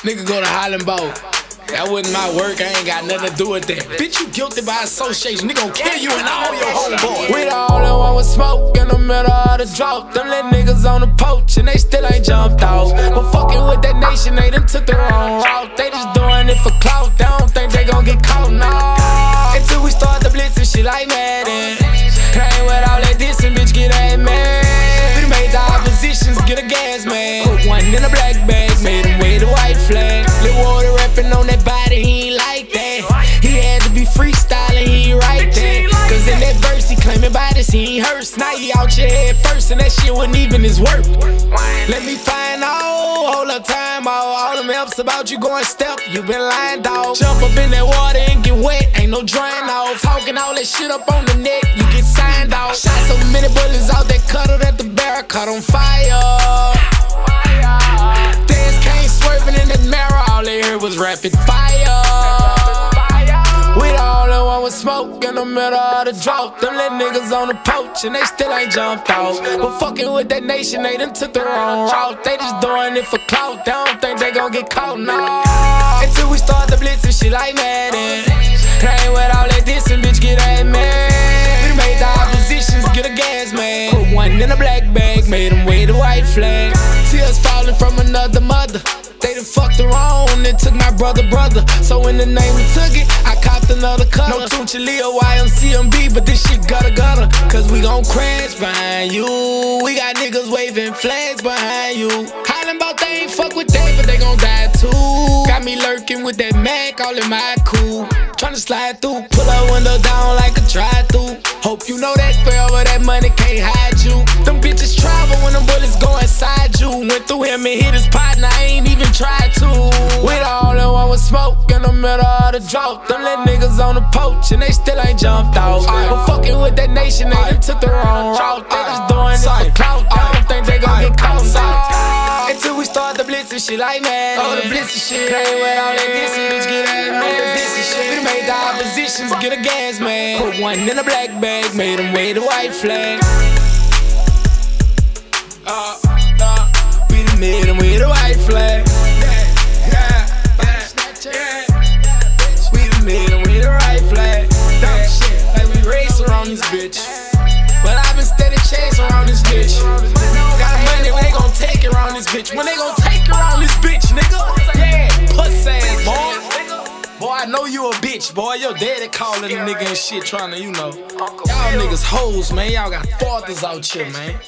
Nigga go to Highland Boat. That wasn't my work, I ain't got nothing to do with that. Bitch, you guilty by association. Nigga gon' kill you and all your homeboys. We the only one with smoke in the middle of the drought. Them little niggas on the poach and they still ain't jumped out. But fucking with that nation, they done took the wrong route. They just doing it for clout. They don't think they gon' get caught, nah. Until we start the blitz and shit like Madden. Claiming bodies, he ain't hurts. Now out your head first, and that shit wasn't even his work. Let me find out, hold up time out. All them helps about you going step, you been lying, dog. Jump up in that water and get wet, ain't no drying off. Talking all that shit up on the net, you get signed off. Shot so many bullets out that cuddle that the barrel caught on fire. Dance came swerving in that mirror, all they heard was rapid fire. With smoke in the middle of the drought. Them little niggas on the poach and they still ain't jumped out. But fucking with that nation, they done took the wrong route. They just doing it for clout. They don't think they gon' get caught, nah. Until we start the blitz and shit like Madden. Ain't with all that dissing, bitch, get that man. We made the oppositions get a gas man. Put one in a black bag, made them wave the white flag. Tears falling from another mother. They done fucked around and took my brother, brother. So in the name of took it, I copped No Tunchi Leo, YMCMB, but this shit gutter gutter. Cause we gon' crash behind you. We got niggas waving flags behind you. Hollin' about they ain't fuck with that, but they gon' die too. Got me lurking with that Mac all in my cool. Tryna slide through, pull our window down like a drive through. Hope you know that forever that money can't hide you. Them bitches travel when them bullets go inside you. Went through him and hit his partner, I ain't even tried to. We the only one with smoke in the middle of the drought. Them little niggas on the poach and they still ain't jumped out. But fucking with that nation, they took the wrong route. They just doing it for clout. I don't think they gon' get caught. Until we start the blitz and shit like man. Oh, the blitz and shit. Ain't with all that dissing, bitch, get that man. This and shit. We made the oppositions get a gas man. Put one in a black bag, made them wave the white flag. Bitch. But I've been steady chasing around this bitch. Got money when they gon' take it around this bitch. When they gon' take it around this bitch, nigga. Yeah, puss ass, boy. Boy, I know you a bitch, boy. Your daddy calling a nigga and shit, trying to, you know. Y'all niggas hoes, man. Y'all got fathers out here, man.